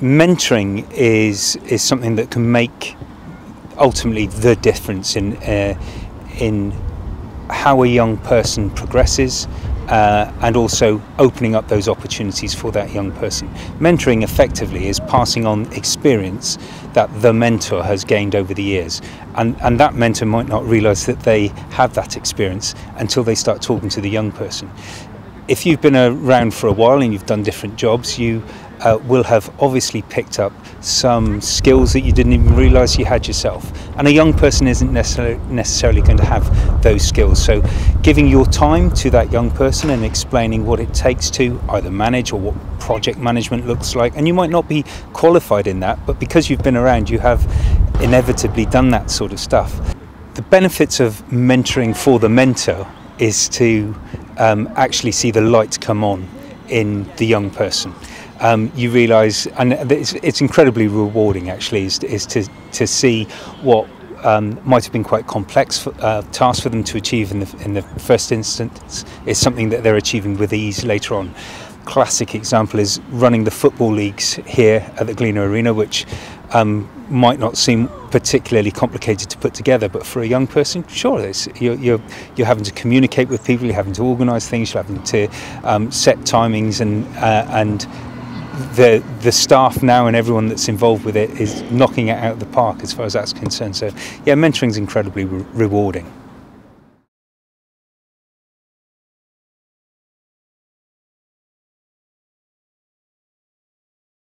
mentoring is is something that can make ultimately the difference in uh, in how a young person progresses uh, and also opening up those opportunities for that young person. Mentoring effectively is passing on experience that the mentor has gained over the years. And, and that mentor might not realize that they have that experience until they start talking to the young person. If you've been around for a while and you've done different jobs, you uh, will have obviously picked up some skills that you didn't even realize you had yourself. And a young person isn't necessarily, necessarily going to have those skills. So, giving your time to that young person and explaining what it takes to either manage or what project management looks like. And you might not be qualified in that, but because you've been around, you have inevitably done that sort of stuff. The benefits of mentoring for the mentor is to um, actually see the light come on in the young person um, you realise, and it's, it's, incredibly rewarding actually, is, is to, to see what um, might have been quite complex for, uh, task for them to achieve in the, in the first instance is something that they're achieving with ease later on. Classic example is running the football leagues here at the Gleaner Arena, which um, might not seem particularly complicated to put together, but for a young person, sure, you're, you're, you're, having to communicate with people, you're having to organise things, you're having to um, set timings and, uh, and the the staff now and everyone that's involved with it is knocking it out of the park as far as that's concerned. So yeah, mentoring is incredibly re rewarding.